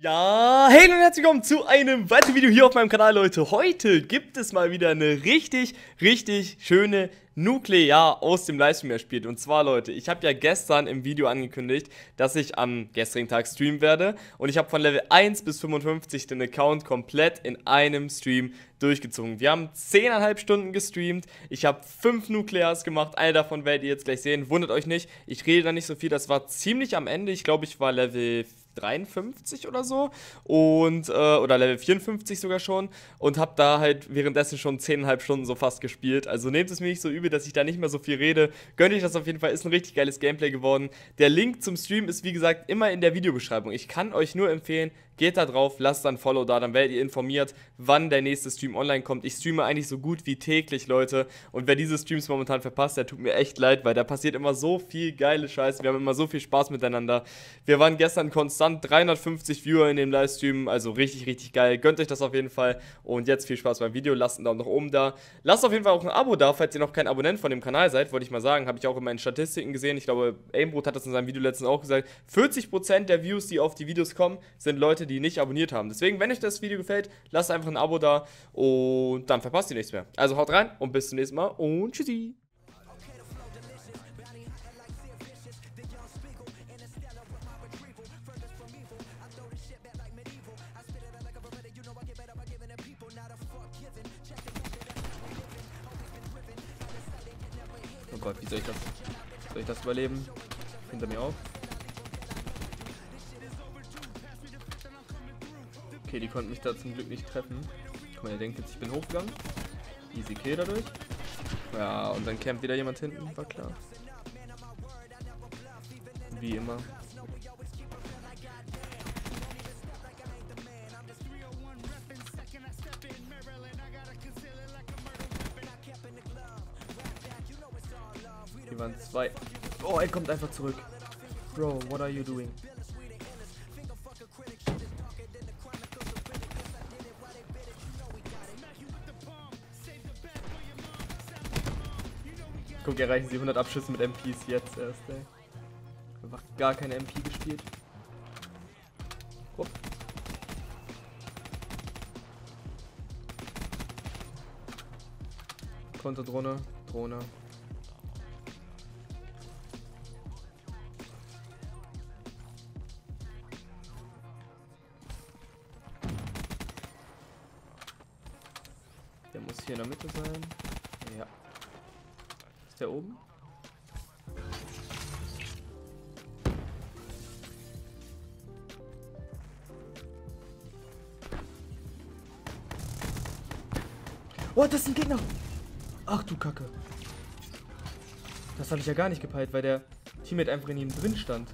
Ja, hey und herzlich willkommen zu einem weiteren Video hier auf meinem Kanal, Leute. Heute gibt es mal wieder eine richtig, richtig schöne Nuklear aus dem Livestream erspielt. Und zwar, Leute, ich habe ja gestern im Video angekündigt, dass ich am gestrigen Tag streamen werde. Und ich habe von Level 1 bis 55 den Account komplett in einem Stream durchgezogen. Wir haben 10,5 Stunden gestreamt. Ich habe 5 Nuklears gemacht. Eine davon werdet ihr jetzt gleich sehen. Wundert euch nicht, ich rede da nicht so viel. Das war ziemlich am Ende. Ich glaube, ich war Level 53 oder so und äh, oder Level 54 sogar schon und habe da halt währenddessen schon 10,5 Stunden so fast gespielt. Also nehmt es mir nicht so übel, dass ich da nicht mehr so viel rede. Gönnt euch das auf jeden Fall, ist ein richtig geiles Gameplay geworden. Der Link zum Stream ist wie gesagt immer in der Videobeschreibung. Ich kann euch nur empfehlen, Geht da drauf, lasst dann Follow da, dann werdet ihr informiert, wann der nächste Stream online kommt. Ich streame eigentlich so gut wie täglich, Leute. Und wer diese Streams momentan verpasst, der tut mir echt leid, weil da passiert immer so viel geile Scheiße. Wir haben immer so viel Spaß miteinander. Wir waren gestern konstant 350 Viewer in dem Livestream, also richtig, richtig geil. Gönnt euch das auf jeden Fall. Und jetzt viel Spaß beim Video. Lasst einen Daumen nach oben da. Lasst auf jeden Fall auch ein Abo da, falls ihr noch kein Abonnent von dem Kanal seid, wollte ich mal sagen. Habe ich auch in meinen Statistiken gesehen. Ich glaube, Aimbrot hat das in seinem Video letztens auch gesagt. 40% der Views, die auf die Videos kommen, sind Leute, die nicht abonniert haben. Deswegen, wenn euch das Video gefällt, lasst einfach ein Abo da und dann verpasst ihr nichts mehr. Also haut rein und bis zum nächsten Mal und tschüssi. Oh Gott, wie soll ich das? Soll ich das überleben? Hinter mir auf. Okay, die konnten mich da zum Glück nicht treffen. Guck mal, ihr denkt jetzt, ich bin hochgegangen. Easy Kill dadurch. Ja, und dann campt wieder jemand hinten, war klar. Wie immer. Waren zwei. Oh, er kommt einfach zurück. Bro, what are you doing? Guck, erreichen sie 100 Abschüsse mit MPs jetzt erst, ey. Einfach gar keine MP gespielt. Upp. Konterdrohne, Drohne. Der muss hier in der Mitte sein. Ja. Ist der oben? Oh, das ist ein Gegner. Ach du Kacke. Das habe ich ja gar nicht gepeilt, weil der Teammate einfach in ihm drin stand.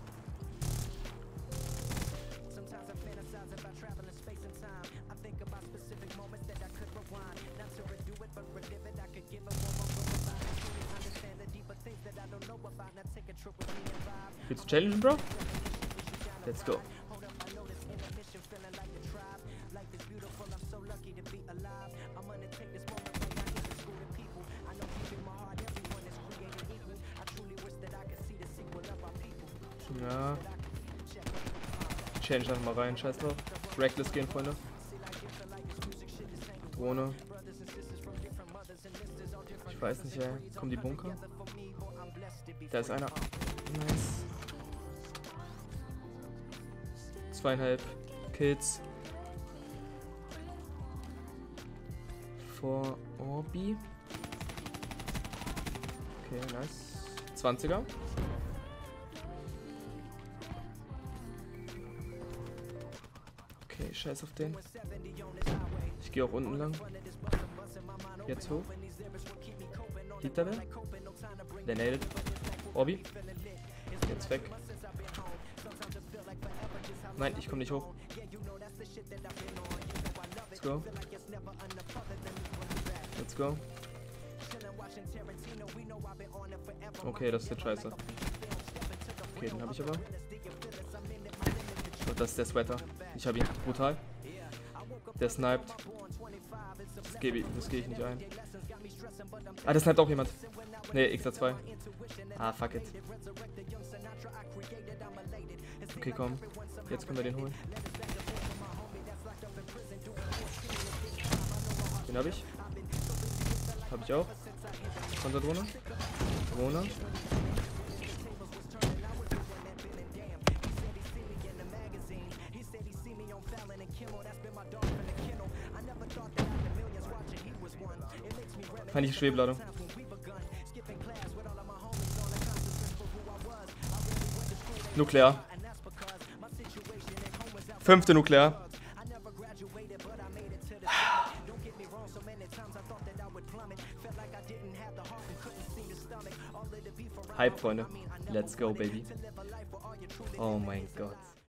Willst du challengen, Bro? Let's go. Ja. Change einfach mal rein, scheiß drauf. Reckless gehen, Freunde. Drohne. Weiß nicht, ey. Kommen die Bunker? Da ist einer. Nice. Zweieinhalb Kills. Vor Orbi. Okay, nice. 20er. Okay, scheiß auf den. Ich gehe auch unten lang. Jetzt hoch. Wer? Der nailed. Orbi. Jetzt weg. Nein, ich komme nicht hoch. Let's go. Let's go. Okay, das ist jetzt scheiße. Okay, den habe ich aber. Und das ist der Sweater. Ich habe ihn. Brutal. Der sniped. Das gebe ich, gehe ich nicht ein. Ah, das hat auch jemand. Ne, XA2. Ah, fuck it. Okay, komm. Jetzt können wir den holen. Den hab ich. Hab ich auch. Konterdrohne. Drohne. Feindliche Schwebladung. Nuklear. Fünfte Nuklear. Hype, Freunde. Let's go, baby. Oh mein Gott.